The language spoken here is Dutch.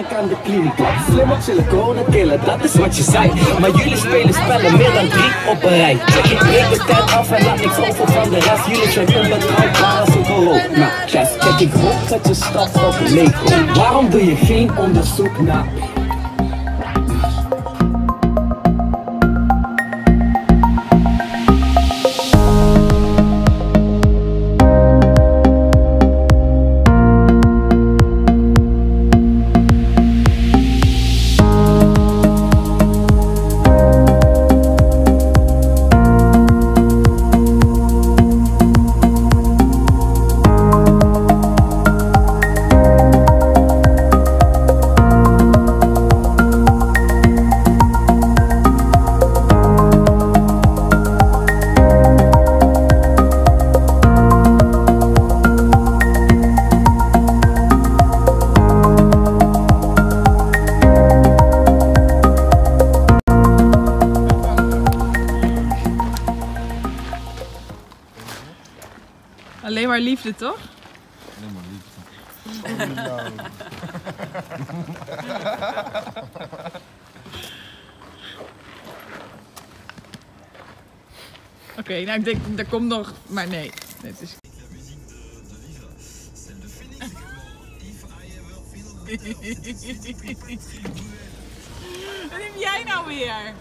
werk aan de kliniek. Slimmer chillen, corona killen, dat is wat je zei. Maar jullie spelen spellen meer dan drie op een rij. Ik breek de tijd af en laat niks over van de rest. Jullie zijn onbetrouwbaar als een corona. Chef, kijk, ik hoop dat je stapt op Lego. Waarom doe je geen onderzoek naar Alleen maar liefde, toch? Alleen maar liefde. Oké, nou ik denk, er komt nog... Maar nee, dit is... Wat heb jij nou weer?